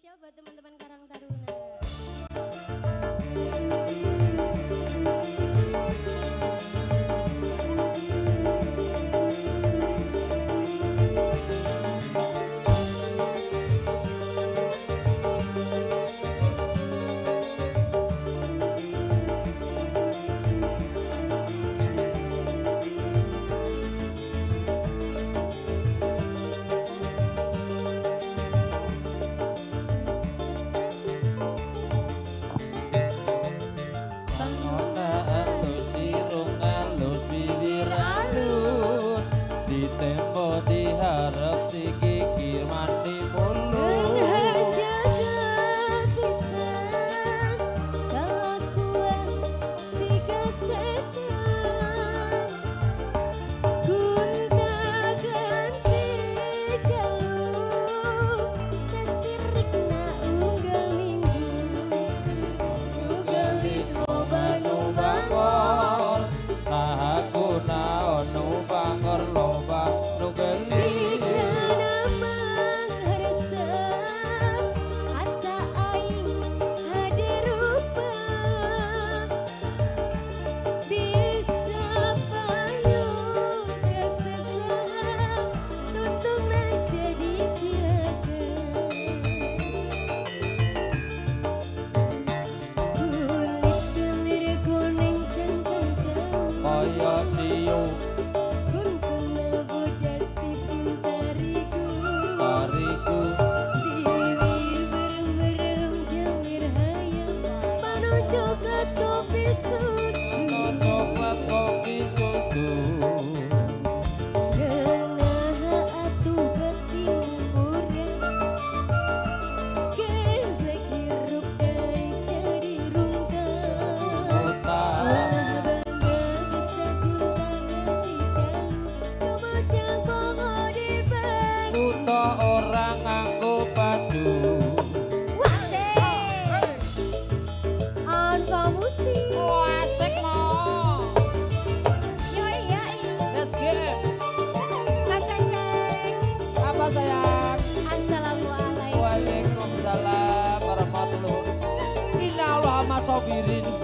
spesial buat teman-teman Karang Taruna. দিহার coklat kopi susu. Coklat kopi susu. it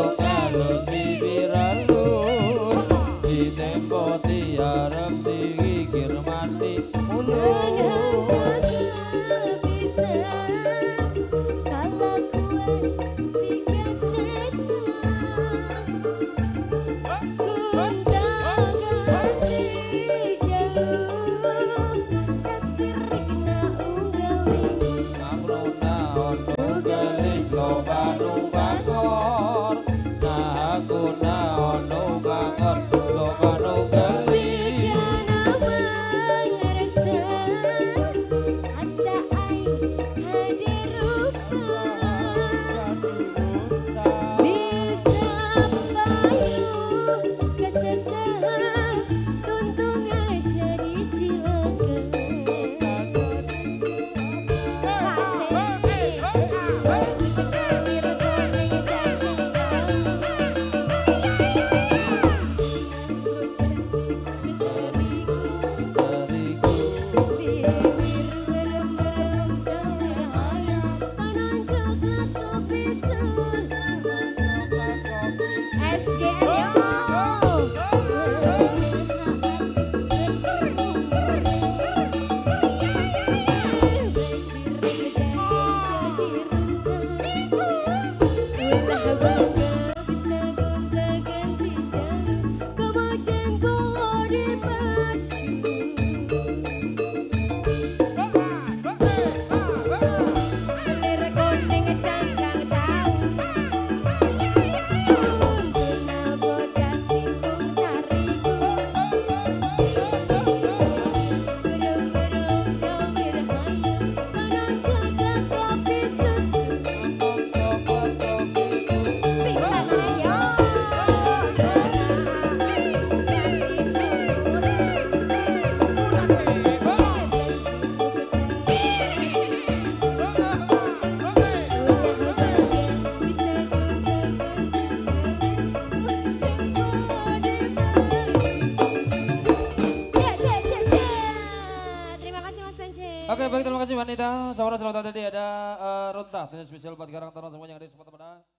Oh. रूप wanita. Selamat tadi ada uh, Runta. Dan spesial buat Karang Taruna semuanya yang ada di Sumatera Barat.